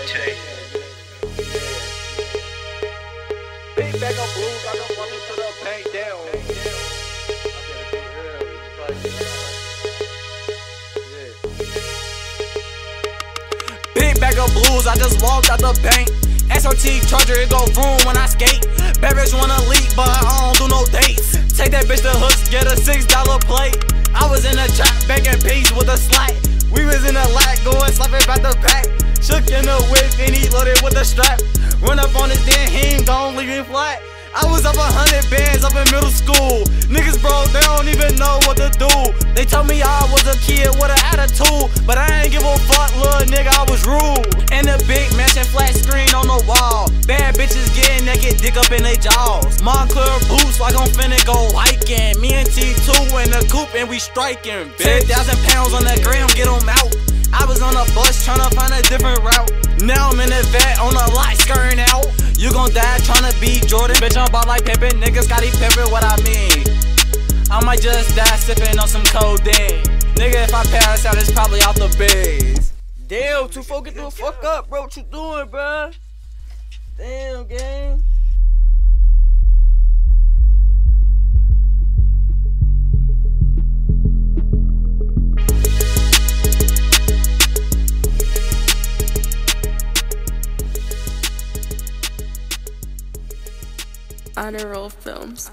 meditate. Big bag of blues, I don't want to the bank down. Big bag of blues, I just walked out the bank. SRT charger, it go vroom when I skate. Bad bitch wanna leak, but I don't do no dates. Take that bitch to hooks, get a six dollar plate. I was in a trap, baking peace with a slat. We was in a lot, going slapping back the back. In the whip, and he loaded with a strap. Run up on his damn, he ain't gon' leave him flat. I was up a hundred bands up in middle school. Niggas, bro, they don't even know what to do. They told me I was a kid with an attitude, but I ain't give a fuck, little nigga, I was rude. And a big mansion flat screen on the wall. Bad bitches getting naked, dick up in their jaws. Moncler boots like I'm finna go hiking. Me and T2 in the coupe and we striking. 10,000 pounds on the gram, get them out. I was on a bus trying to find a different route. I'm in the vet on a lot, skirting out. You gon' die tryna be Jordan. Bitch, I'm ball like Pippen. Niggas got he Pippin, what I mean. I might just die sipping on some codeine. Nigga, if I pass out, it's probably out the base. Damn, two too focused to fuck up, bro. What you doing, bro? Damn, gang. Honor Roll Filmz.